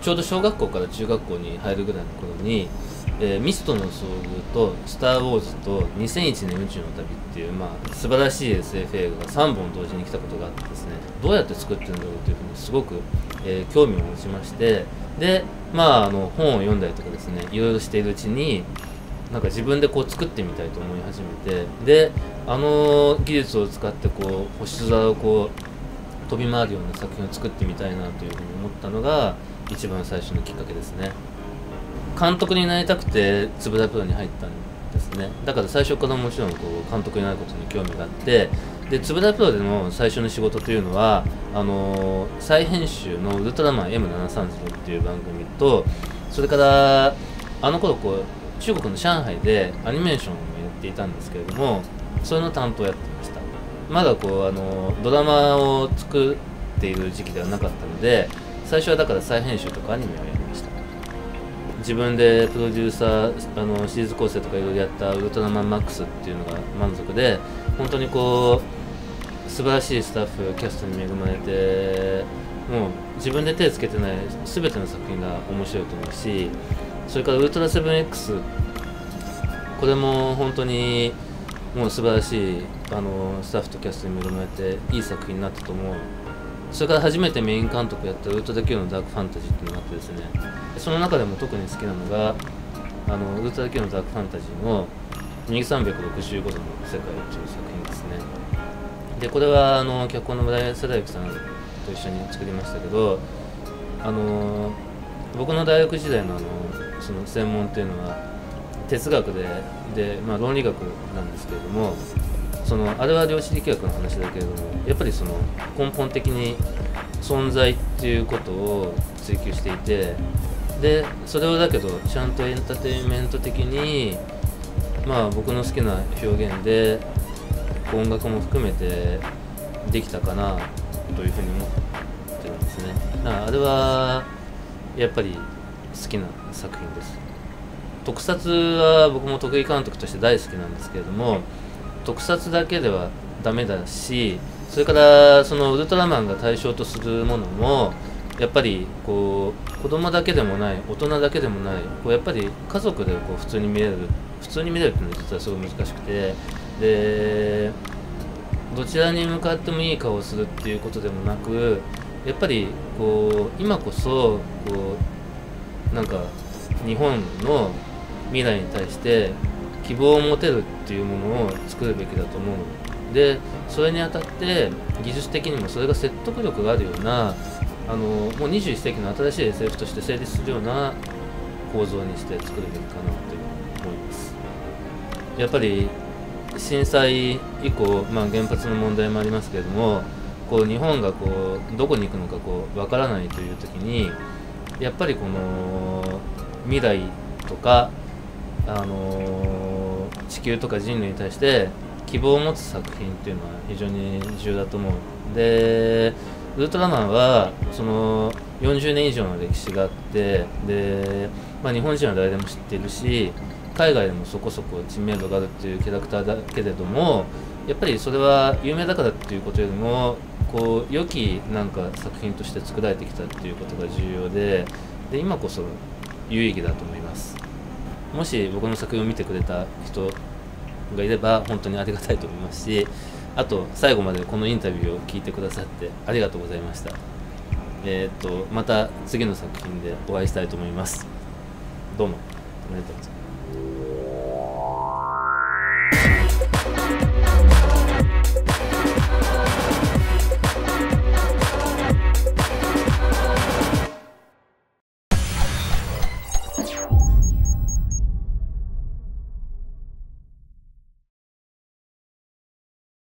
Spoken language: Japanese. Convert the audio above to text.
ちょうど小学校から中学校に入るぐらいの頃に「えーミストの遭遇」と「スター・ウォーズ」と「2001年宇宙の旅」っていう、まあ、素晴らしい SF 映画が3本同時に来たことがあってですねどうやって作ってるんだろうというふうにすごく、えー興味を持ちましてでまああの本を読んだりとかですねいろいろしているうちになんか自分でこう作ってみたいと思い始めてであの技術を使ってこう星空をこう飛び回るような作品を作ってみたいなというふうに思ったのが一番最初のきっかけですね。監督になりたくてつぶらプロに入ったんですね。だから最初からもちろんこう監督になることに興味があってでつぶらプロでの最初の仕事というのはあのー再編集の「ウルトラマン M730」っていう番組とそれからあの頃こう中国の上海でアニメーションをやっていたんですけれどもそれの担当をやってました。まだこうあのドラマを作っている時期ではなかったので最初はだから再編集とかアニメをやりました。自分でプロデューサーあのシリーズ構成とかいろいろやった「ウルトラマンマックス」っていうのが満足で本当にこう素晴らしいスタッフキャストに恵まれてもう自分で手つけてない全ての作品が面白いと思うしそれから「ウルトラセブン x これも本当にもう素晴らしいあのスタッフとキャストに恵まれていい作品になったと思う。それから初めてメイン監督やったウルトラ Q のダークファンタジーっていうのがあってですねその中でも特に好きなのがあのウルトラ Q のダークファンタジーの2365度の世界という作品ですね。でこれはあの脚本の村井貞之さんと一緒に作りましたけどあの僕の大学時代のあのその専門っていうのは哲学でで、まあ、論理学なんですけれどもそのあれは量子力学の話だけれどもやっぱりその根本的に存在っていうことを追求していてでそれをだけどちゃんとエンターテインメント的にまあ僕の好きな表現で音楽も含めてできたかなというふうに思ってるんですね。だからあれはやっぱり好きな作品です。特撮は僕も得意監督として大好きなんですけれども特撮だけではダメだしそれからそのウルトラマンが対象とするものもやっぱりこう子供だけでもない大人だけでもないこうやっぱり家族でこう普通に見れる普通に見れるっていうのは実はすごい難しくてでどちらに向かってもいい顔をするっていうことでもなくやっぱりこう今こそこうなんか日本の未来に対して希望を持てるっていうものを作るべきだと思う。でそれにあたって技術的にもそれが説得力があるようなあのもう21世紀の新しい SF として成立するような構造にして作るべきかなといううに思います。やっぱり震災以降、まあ、原発の問題もありますけれどもこう日本がこうどこに行くのかこうわからないという時にやっぱりこの未来とかあの地球とか人類に対して希望を持つ作品っていうのは非常に重要だと思う。でウルトラマンはその40年以上の歴史があってで、まあ、日本人は誰でも知ってるし海外でもそこそこ知名度があるっていうキャラクターだけれどもやっぱりそれは有名だからっていうことよりもこう良きなんか作品として作られてきたっていうことが重要でで今こそ有意義だと思います。もし僕の作品を見てくれた人がいれば本当にありがたいと思いますしあと最後までこのインタビューを聞いてくださってありがとうございました。えーっとまた次の作品でお会いしたいと思います。どうも。ありがとうございます